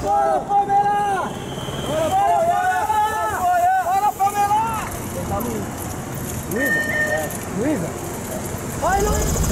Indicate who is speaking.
Speaker 1: Bora, Pamela! Bora, Pamela! Bora, Pamela! Luísa? Luísa? Vai, Luísa!